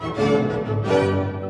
Música